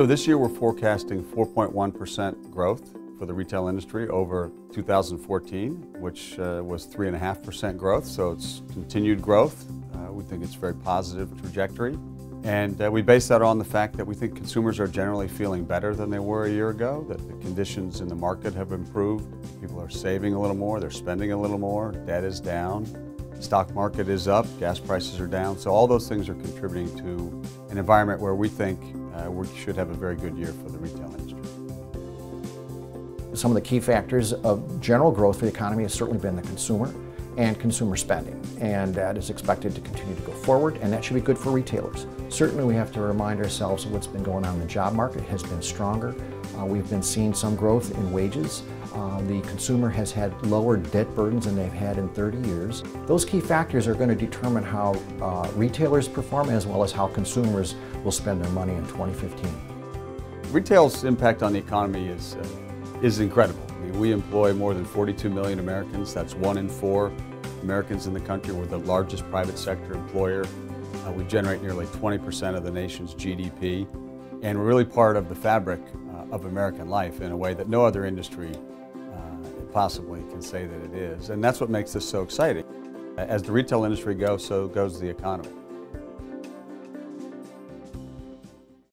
So this year we're forecasting 4.1% growth for the retail industry over 2014, which uh, was 3.5% growth. So it's continued growth. Uh, we think it's a very positive trajectory. And uh, we base that on the fact that we think consumers are generally feeling better than they were a year ago, that the conditions in the market have improved. People are saving a little more, they're spending a little more, debt is down, stock market is up, gas prices are down. So all those things are contributing to an environment where we think uh, we should have a very good year for the retail industry. Some of the key factors of general growth for the economy has certainly been the consumer and consumer spending, and that is expected to continue to go forward, and that should be good for retailers. Certainly we have to remind ourselves of what's been going on in the job market has been stronger. Uh, we've been seeing some growth in wages. Uh, the consumer has had lower debt burdens than they've had in 30 years. Those key factors are going to determine how uh, retailers perform as well as how consumers will spend their money in 2015. Retail's impact on the economy is, uh, is incredible. I mean, we employ more than 42 million Americans. That's one in four Americans in the country. We're the largest private sector employer. Uh, we generate nearly 20% of the nation's GDP. And we're really part of the fabric uh, of American life in a way that no other industry uh, possibly can say that it is. And that's what makes this so exciting. As the retail industry goes, so goes the economy.